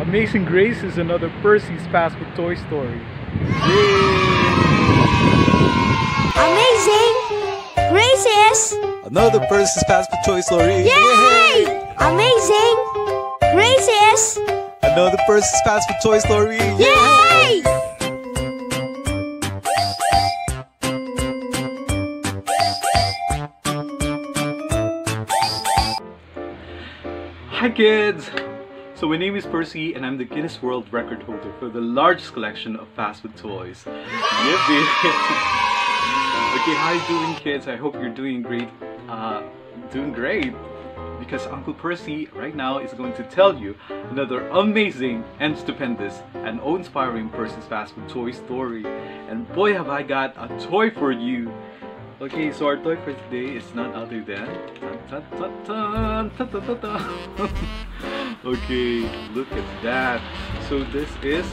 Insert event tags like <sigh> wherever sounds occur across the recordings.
Amazing Grace is another Percy's Fast Food Toy Story. Amazing! Grace is... Another Percy's Fast Food Toy Story. Yay! Amazing! Grace is... Another Percy's Fast Food Toy Story. Yay! Hi kids! So my name is Percy and I'm the Guinness World Record holder for the largest collection of fast food toys. Yippee! <laughs> okay, how you doing kids? I hope you're doing great. Uh, doing great because Uncle Percy right now is going to tell you another amazing and stupendous and awe-inspiring Percy's Fast Food toy story. And boy have I got a toy for you! Okay, so our toy for today is none other than <laughs> Okay, look at that. So this is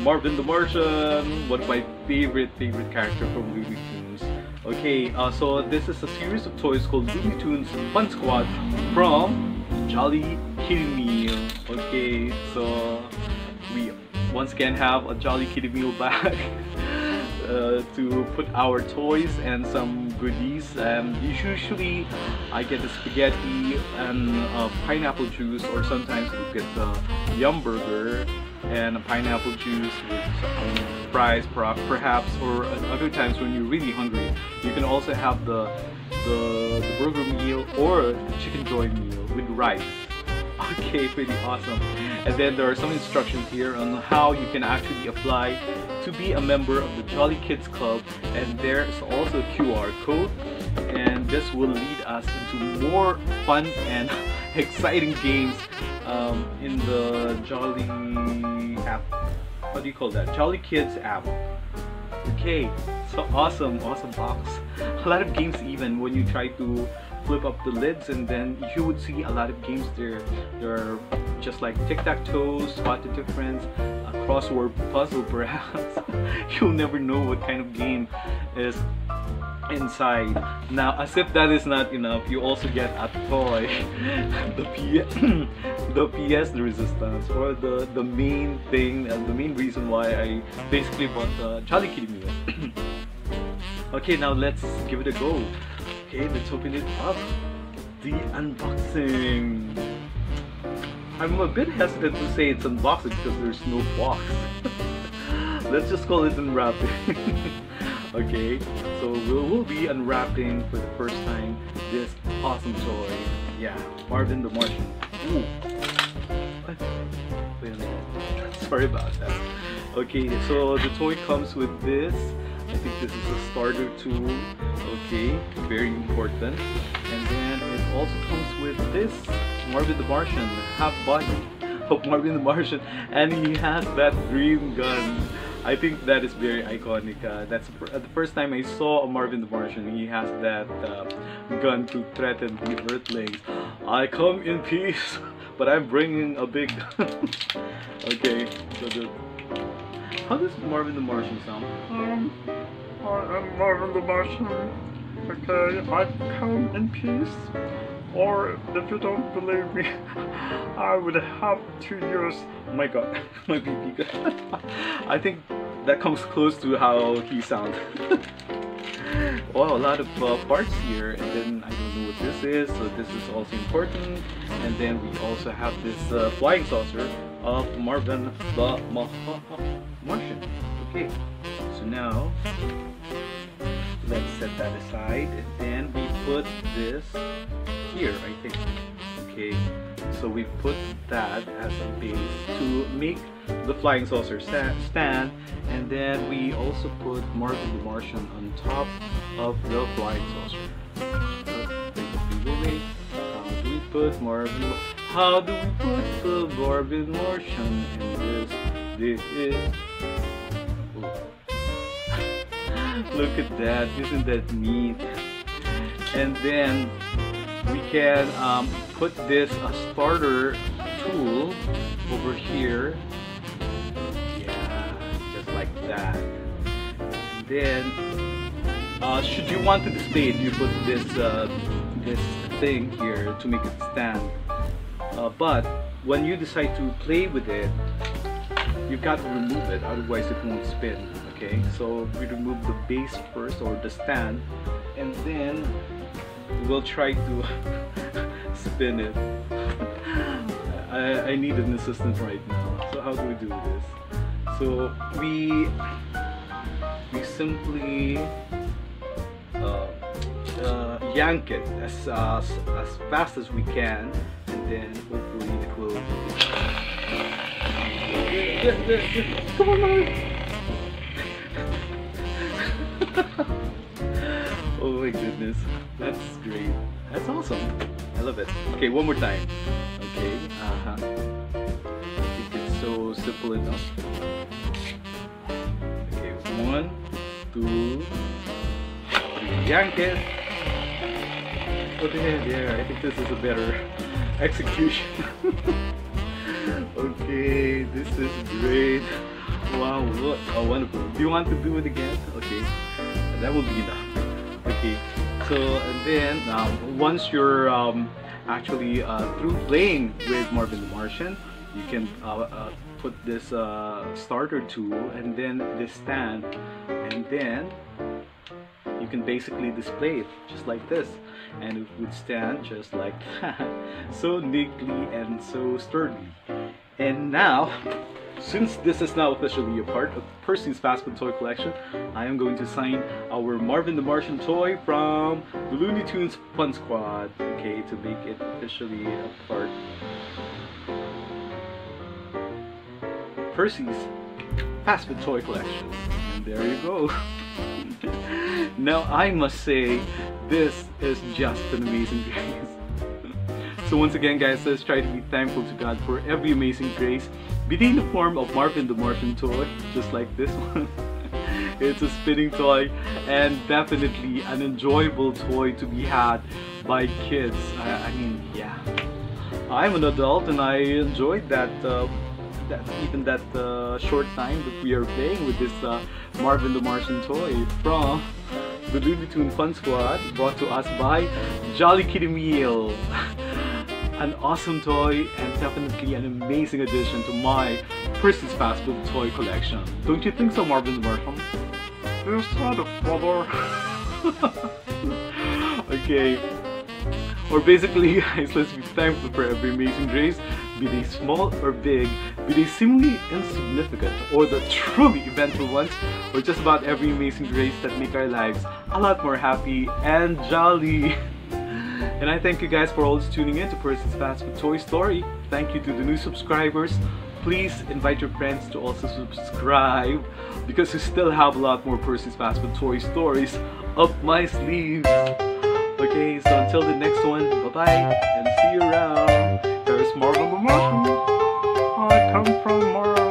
Marvin the Martian, one of my favorite favorite character from Looney Tunes. Okay, uh, so this is a series of toys called Looney Tunes Fun Squad from Jolly Kiddie Meal. Okay, so we once again have a Jolly Kiddie Meal bag. <laughs> Uh, to put our toys and some goodies and usually I get the spaghetti and uh, pineapple juice or sometimes we'll get the Yumburger and a pineapple juice with some fries perhaps or other times when you're really hungry. You can also have the the, the burger meal or Chickenjoy meal with rice. <laughs> Okay pretty awesome. And then there are some instructions here on how you can actually apply to be a member of the Jolly Kids Club and there's also a QR code and this will lead us into more fun and <laughs> exciting games um, in the Jolly app. What do you call that? Jolly Kids app. Okay so awesome awesome box. A lot of games even when you try to flip up the lids and then you would see a lot of games there. There are just like tic-tac-toe, spot the difference, a crossword puzzle <laughs> perhaps. You'll never know what kind of game is inside. Now, as if that is not enough, you also get a toy, <laughs> the PS, <clears throat> the PS Resistance, or the the main thing, uh, the main reason why I basically bought the Jolly Kiddie <coughs> okay, now let's give it a go. Okay, let's open it up. The unboxing. I'm a bit hesitant to say it's unboxing because there's no box. <laughs> let's just call it unwrapping. <laughs> okay, so we'll, be unwrapping for the first time this awesome toy. Yeah, Marvin the Martian. Ooh. Wait a minute. <laughs> Sorry about that. Okay, so the toy comes with this I think this is a starter tool. Okay, very important. And then it also comes with this Marvin the Martian half body <laughs> of Marvin the Martian, and he has that green gun. I think that is very iconic. Uh, that's the first time I saw a Marvin the Martian. He has that uh, gun to threaten the Earthlings. I come in peace, <laughs> but I'm bringing a big <laughs> gun. okay, so the how does Marvin the Martian sound? Um, I am Marvin the Martian. Okay, I come in peace. Or if you don't believe me, <laughs> I would have to use oh my god, <laughs> my BB gun. <laughs> I think that comes close to how he sounds. wow, a lot of uh, parts here, and then I don't know what this is, so this is also important. And then we also have this uh, flying saucer of Marvin the Ma Martian. Okay, so now let's set that aside and then we put this here I think. Okay. So we put that as a base to make the flying saucer stand and then we also put Marvin the Martian on top of the flying saucer. How do we put Marvin how do we put the Marvin Martian in this? This is Look at that, isn't that neat? And then we can um, put this a starter tool over here. Yeah, just like that. And then, uh, should you want to display it, you put this uh, this thing here to make it stand. Uh, but when you decide to play with it, you've got to remove it, otherwise it won't spin. Okay, so we remove the base first or the stand, and then we'll try to <laughs> spin it. I, I need an assistant right now. So how do we do this? So we we simply uh, uh, yank it as, uh, as as fast as we can, and then hopefully it will. Come on, <laughs> oh my goodness, that's great. That's awesome. I love it. Okay, one more time. Okay, uh huh. I think it's so simple enough. Okay, one, two, three. It. There, there. I think this is a better <laughs> execution. <laughs> what a wonderful. Do you want to do it again? Okay, that will be enough. Okay, so then um, once you're um, actually uh, through playing with Marvin the Martian, you can uh, uh, put this uh, starter tool and then this stand, and then you can basically display it just like this and it would stand just like that <laughs> so neatly and so sturdy and now since this is now officially a part of Percy's Fast Food Toy Collection, I am going to sign our Marvin the Martian toy from the Looney Tunes Fun Squad, okay, to make it officially a part Percy's Fast Food Toy Collection. And there you go. <laughs> now I must say, this is just an amazing grace. <laughs> So once again guys, let's try to be thankful to God for every amazing grace, be in the form of Marvin the Martian toy, just like this <laughs> one. it's a spinning toy and definitely an enjoyable toy to be had by kids. I, I mean, yeah. I'm an adult and I enjoyed that, uh, that even that uh, short time that we are playing with this uh, Marvin the Martian toy from the Looney Tune Fun Squad brought to us by Jolly Kiddie Meal. <laughs> an awesome toy and definitely an amazing addition to my Percy's Fast Food toy collection. Don't you think so, Marvin Marshall? You said of brother. okay. Or basically, <laughs> guys, let's be thankful for every amazing grace, be they small or big, be they seemingly insignificant or the truly eventful ones, or just about every amazing grace that make our lives a lot more happy and jolly. <laughs> And I thank you guys for always tuning in to Percy's Fast Food Toy Story. Thank you to the new subscribers. Please invite your friends to also subscribe because we still have a lot more Percy's Fast Food Toy Stories up my sleeves. Okay, so until the next one, bye-bye and see you around. There's Marvel Martian. I come from Mars.